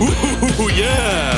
Ooh, yeah.